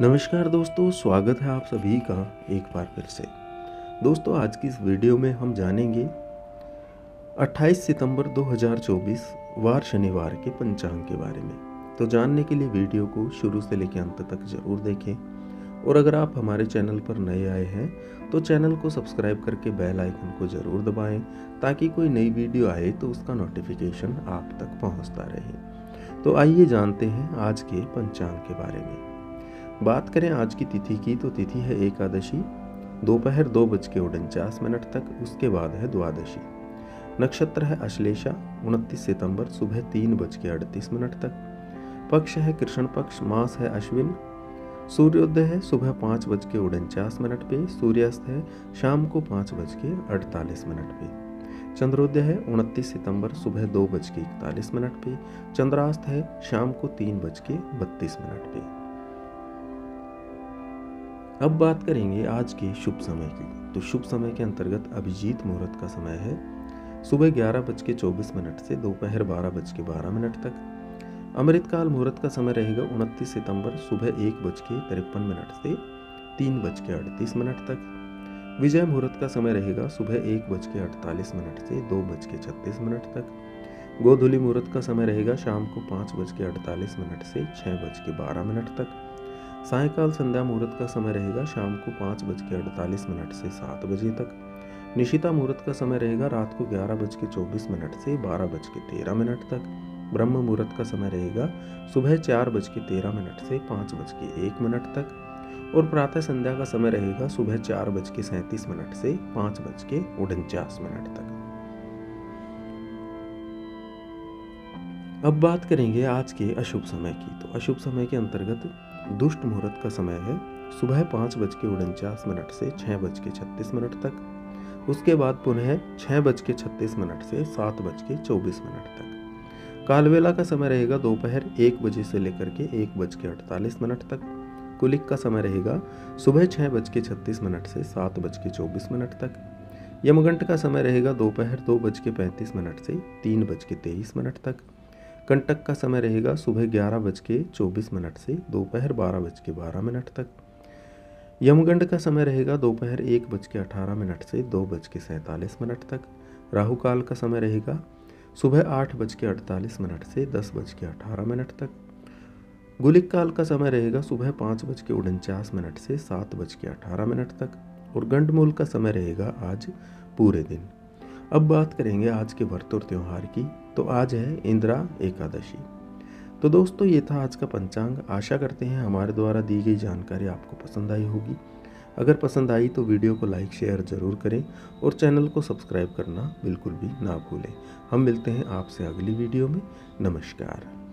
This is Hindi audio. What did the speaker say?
नमस्कार दोस्तों, स्वागत है आप सभी का एक बार फिर से। दोस्तों, आज की इस वीडियो में हम जानेंगे 28 सितंबर 2024 वार शनिवार के पंचांग के बारे में। तो जानने के लिए वीडियो को शुरू से लेकर अंत तक ज़रूर देखें। और अगर आप हमारे चैनल पर नए आए हैं तो चैनल को सब्सक्राइब करके बेल आइकन को ज़रूर दबाएँ, ताकि कोई नई वीडियो आए तो उसका नोटिफिकेशन आप तक पहुँचता रहे। तो आइए जानते हैं आज के पंचांग के बारे में। बात करें आज की तिथि की तो तिथि है एकादशी। दोपहर दो बज के उनचास मिनट तक, उसके बाद है द्वादशी। नक्षत्र है अश्लेषा, उनतीस सितंबर सुबह तीन बज के अड़तीस मिनट तक। पक्ष है कृष्ण पक्ष, मास है अश्विन। सूर्योदय है सुबह पाँच बज के उनचास मिनट पे, सूर्यास्त है शाम को पाँच बज के अड़तालीस मिनट पे। चंद्रोदय है उनतीस सितंबर सुबह दो बज के इकतालीस मिनट पे, चंद्रास्त है शाम को तीन बज के बत्तीस मिनट पे। अब बात करेंगे आज के शुभ समय की। तो शुभ समय के अंतर्गत अभिजीत मुहूर्त का समय है। सुबह ग्यारह बज के चौबीस मिनट से दोपहर बारह बज के बारह मिनट तक। अमृतकाल मुहूर्त का समय रहेगा उनतीस सितंबर सुबह एक बज के तिरपन मिनट से तीन बज के अड़तीस मिनट तक। विजय मुहूर्त का समय रहेगा सुबह एक बज के अड़तालीस मिनट से दो बज के छत्तीस मिनट तक। गोधुली मुहूर्त का समय रहेगा शाम को पाँच बज के अड़तालीस मिनट से छः बज के बारह मिनट तक। सायकाल संध्या मुहूर्त का समय रहेगा शाम को पाँच बज के अड़तालीस मिनट से सात बजे तक। निशिता मुहूर्त का समय रहेगा रात को ग्यारह बज के चौबीस मिनट से बारह बज के तेरह मिनट तक। ब्रह्म मुहूर्त का समय रहेगा सुबह चार बज के तेरह मिनट से पाँच बज के एक मिनट तक। और प्रातः संध्या का समय रहेगा सुबह चार बज के सैंतीस मिनट से पाँच बज के उनचास मिनट तक। अब बात करेंगे आज के अशुभ समय की। तो अशुभ समय के अंतर्गत दुष्ट मुहूर्त का समय है। सुबह पाँच बज के उनचास मिनट से छः बज के छत्तीस मिनट तक। उसके बाद पुनः छः बज के छत्तीस मिनट से सात बज के चौबीस मिनट तक। कालवेला का समय रहेगा दोपहर एक बजे से लेकर के एक बज के अड़तालीस मिनट तक। कुलिक का समय रहेगा सुबह छः बज के छत्तीस मिनट से सात बज के चौबीस मिनट तक। यमगंट का समय रहेगा दोपहर दो बज के पैंतीस मिनट से तीन बज के तेईस मिनट तक। कंटक का समय रहेगा सुबह ग्यारह बज के चौबीस मिनट से दोपहर बारह बज के बारह मिनट तक। यमगंड का समय रहेगा दोपहर एक बज के अठारह मिनट से दो बज के सैंतालीस मिनट तक। राहु काल का समय रहेगा सुबह आठ बज के अड़तालीस मिनट से दस बज के अठारह मिनट तक। गुलिक काल का समय रहेगा सुबह पाँच बज के उनचास मिनट से सात बज के अठारह मिनट तक और गंडमूल का समय रहेगा आज पूरे दिन। अब बात करेंगे आज के व्रत और त्यौहार की तो आज है इंदिरा एकादशी। तो दोस्तों, ये था आज का पंचांग। आशा करते हैं हमारे द्वारा दी गई जानकारी आपको पसंद आई होगी। अगर पसंद आई तो वीडियो को लाइक, शेयर ज़रूर करें और चैनल को सब्सक्राइब करना बिल्कुल भी ना भूलें। हम मिलते हैं आपसे अगली वीडियो में। नमस्कार।